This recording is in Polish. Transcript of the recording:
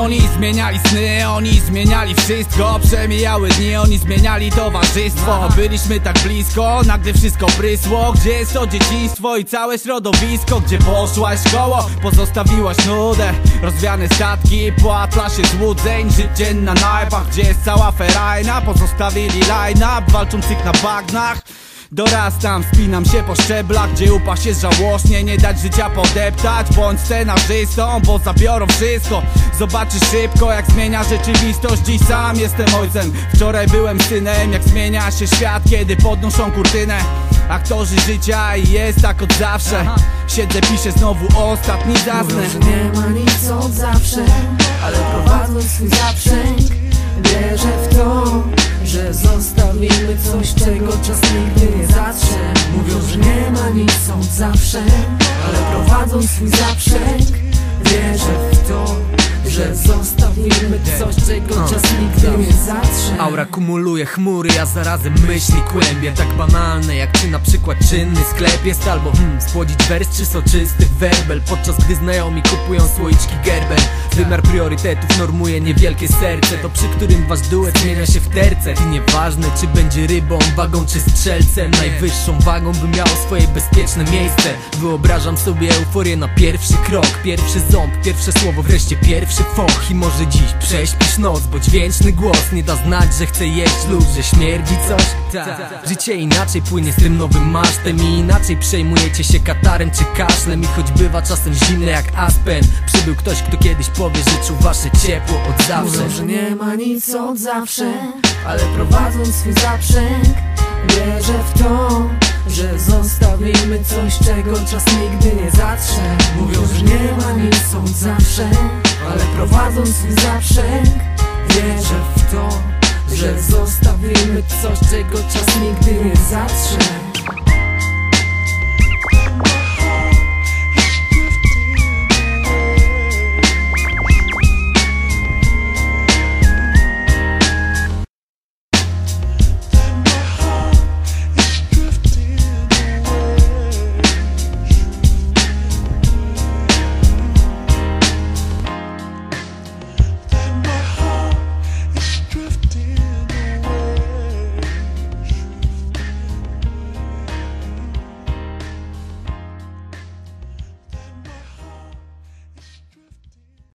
Oni zmieniali sny, oni zmieniali wszystko. Przemijały dni, oni zmieniali towarzystwo. Byliśmy tak blisko, nagle wszystko prysło. Gdzie jest to dzieciństwo i całe środowisko? Gdzie poszłaś szkoło, pozostawiłaś nudę Rozwiane statki po atlasie złudzeń. Życie na najpach, gdzie jest cała ferajna? Pozostawili line-up, walczących na bagnach Dorastam, spinam się po szczeblach Gdzie upaść jest żałośnie Nie dać życia podeptać Bądź scenarzystą, bo zabiorą wszystko. Zobaczysz szybko jak zmienia rzeczywistość. Dziś sam jestem ojcem. Wczoraj byłem synem. Jak zmienia się świat, kiedy podnoszą kurtynę? Aktorzy życia i jest tak od zawsze. Siedzę, piszę znowu ostatni zasnę. Mówią, nie ma nic od zawsze Ale prowadzą swój zaprzęg Wierzę w to, że zostawimy coś, czego czas nie że nie ma nic od zawsze Ale prowadzą swój zaprzęg. Wierzę w to, że zostawimy coś, czego Aura kumuluje chmury, a zarazem myśli kłębie. Tak banalne jak czy na przykład czynny sklep jest Albo hmm, spłodzić wers czy soczysty werbel. Podczas gdy znajomi kupują słoiczki gerber Wymiar priorytetów normuje niewielkie serce. To przy którym wasz duet zmienia się w terce. I nieważne czy będzie rybą, wagą czy strzelcem. Najwyższą wagą by miało swoje bezpieczne miejsce. Wyobrażam sobie euforię na pierwszy krok. Pierwszy ząb, pierwsze słowo, wreszcie pierwszy foch I może dziś prześpisz noc, bo dźwięczny głos. Nie da znać, że chce jeść lub że śmierdzi coś? Tak, życie inaczej płynie z tym nowym masztem I inaczej przejmujecie się katarem czy kaszlem. I choć bywa czasem zimne jak aspen Przybył ktoś, kto kiedyś powie, że czuł wasze ciepło od zawsze. Mówią, że nie ma nic od zawsze Ale prowadzą swój zaprzęg Wierzę w to, że zostawimy coś, czego czas nigdy nie zatrze. Mówią, że nie ma nic od zawsze Ale prowadzą swój zaprzęg Wierzę w to, że zostawimy coś, czego czas nigdy nie zatrze